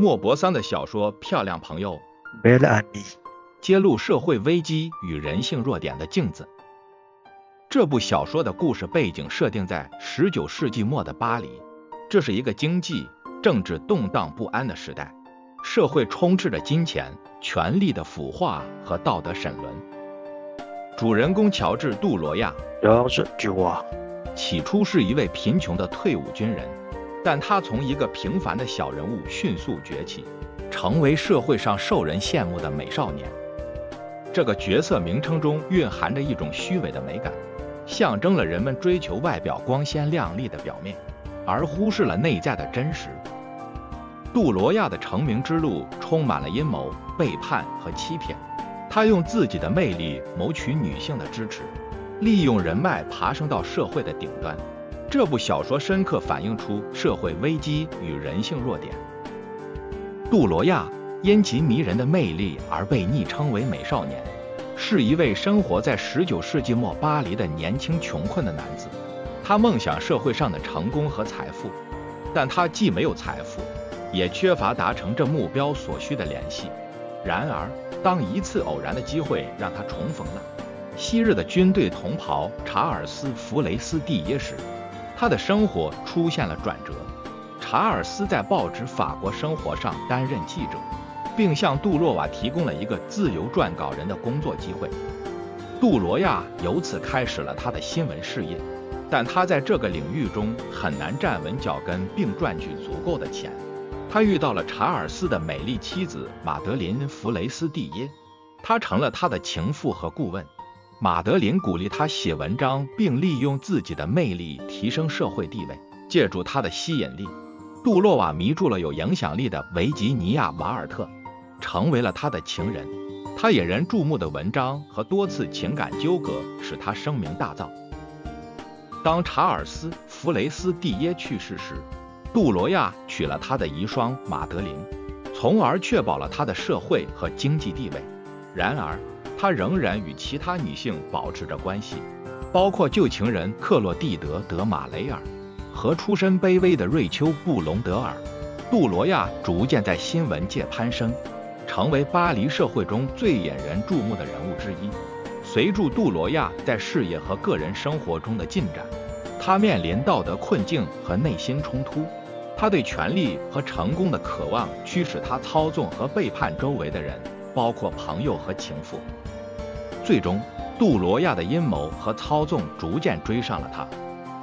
莫泊桑的小说《漂亮朋友》揭露社会危机与人性弱点的镜子。这部小说的故事背景设定在十九世纪末的巴黎，这是一个经济、政治动荡不安的时代，社会充斥着金钱、权力的腐化和道德审沦。主人公乔治·杜罗亚 Georges Duroy，起初是一位贫穷的退伍军人，但他从一个平凡的小人物迅速崛起，成为社会上受人羡慕的美少年。这个角色名称中蕴含着一种虚伪的美感，象征了人们追求外表光鲜亮丽的表面，而忽视了内在的真实。杜罗亚的成名之路充满了阴谋、背叛和欺骗。他用自己的魅力谋取女性的支持，利用人脉爬升到社会的顶端。这部小说深刻反映出社会危机与人性弱点。杜罗亚因其迷人的魅力而被昵称为“美少年”，是一位生活在十九世纪末巴黎的年轻穷困的男子。他梦想社会上的成功和财富，但他既没有财富，也缺乏达成这目标所需的联系。然而，当一次偶然的机会让他重逢了昔日的军队同袍查尔斯·弗雷斯蒂耶时，他的生活出现了转折。查尔斯在报纸《法国生活》上担任记者，并向杜洛瓦提供了一个自由撰稿人的工作机会。杜罗亚由此开始了他的新闻事业，但他在这个领域中很难站稳脚跟并赚取足够的钱。他遇到了查尔斯的美丽妻子马德琳·弗雷斯蒂耶，他成了他的情妇和顾问。马德琳鼓励他写文章，并利用自己的魅力提升社会地位。借助他的吸引力，杜洛瓦迷住了有影响力的维吉尼亚·瓦尔特，成为了他的情人。他引人注目的文章和多次情感纠葛使他声名大噪。当查尔斯·弗雷斯蒂耶去世时，杜罗亚娶了他的遗孀马德琳，从而确保了他的社会和经济地位。然而，他仍然与其他女性保持着关系，包括旧情人克洛蒂德·德马雷尔和出身卑微的瑞秋·布隆德尔。杜罗亚逐渐在新闻界攀升，成为巴黎社会中最引人注目的人物之一。随着杜罗亚在事业和个人生活中的进展，他面临道德困境和内心冲突。他对权力和成功的渴望驱使他操纵和背叛周围的人，包括朋友和情妇。最终，杜罗亚的阴谋和操纵逐渐追上了他。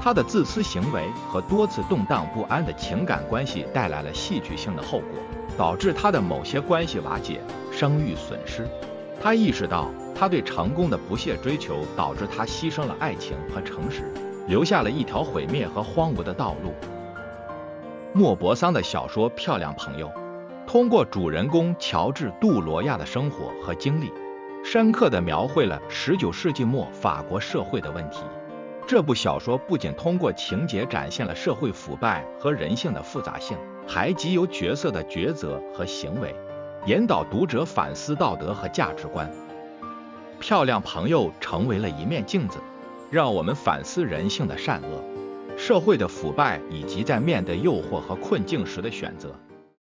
他的自私行为和多次动荡不安的情感关系带来了戏剧性的后果，导致他的某些关系瓦解、声誉损失。他意识到，他对成功的不懈追求导致他牺牲了爱情和诚实，留下了一条毁灭和荒芜的道路。莫泊桑的小说《漂亮朋友》，通过主人公乔治·杜罗亚的生活和经历，深刻地描绘了19世纪末法国社会的问题。这部小说不仅通过情节展现了社会腐败和人性的复杂性，还集由角色的抉择和行为，引导读者反思道德和价值观。漂亮朋友成为了一面镜子，让我们反思人性的善恶。社会的腐败以及在面对诱惑和困境时的选择。